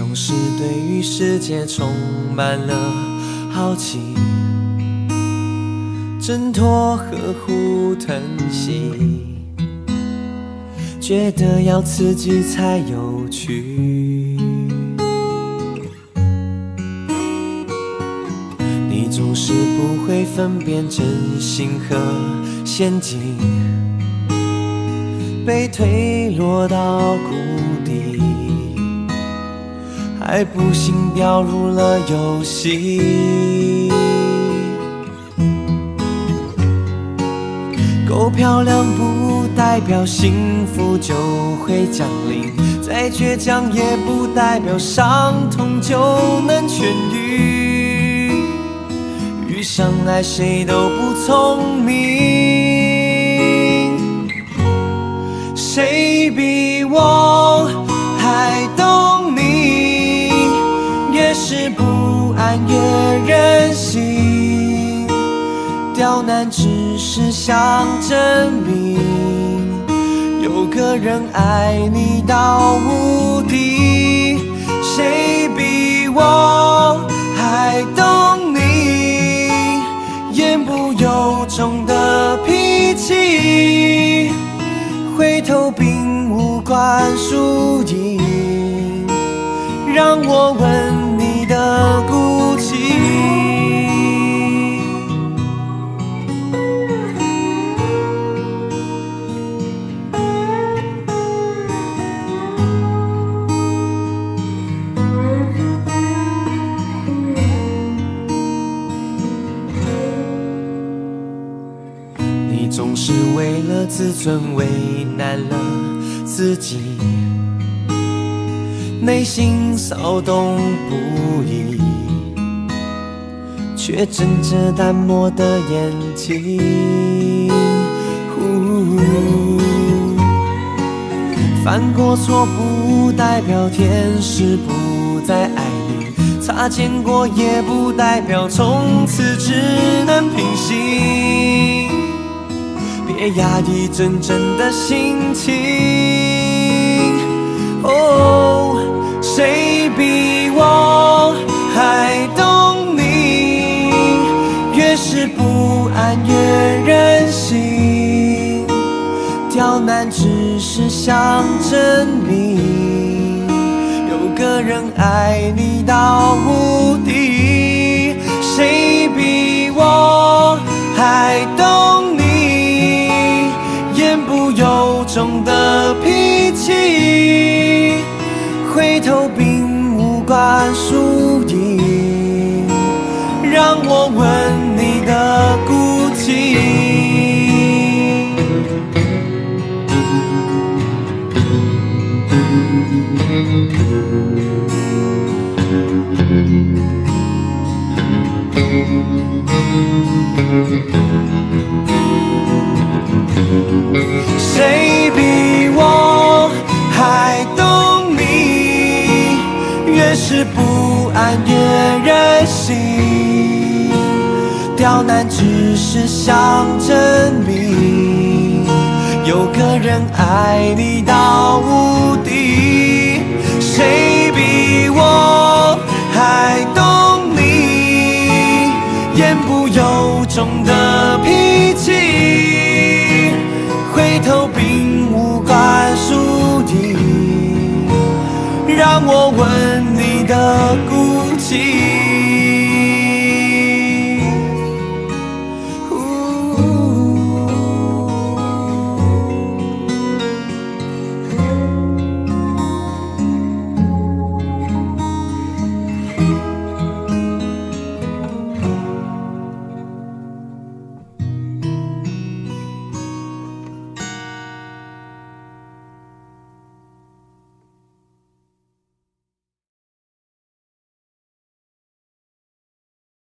总是对于世界充满了好奇，挣脱呵护疼惜，觉得要刺激才有趣。你总是不会分辨真心和陷阱，被推落到谷底，还不幸掉入了游戏。够漂亮不代表幸福就会降临，再倔强也不代表伤痛就能痊愈。遇上爱谁都不聪明，谁比我不安越任性，刁难只是想证明，有个人爱你到无敌。谁比我还懂你？言不由衷的脾气，回头并无关输赢，让我自尊为难了自己，内心骚动不已，却睁着淡漠的眼睛。呼犯过错不代表天使不再爱你，擦肩过也不代表从此只能平行。也压抑真正的心情。哦，谁比我还懂你？越是不安越任性，刁难只是想证明，有个人爱你到无敌。谁比我还回头并无关输赢，让我吻你的骨气。谁是不安越任性，刁难只是想证明，有个人爱你到无敌。谁比我还懂你？言不由衷的的孤寂。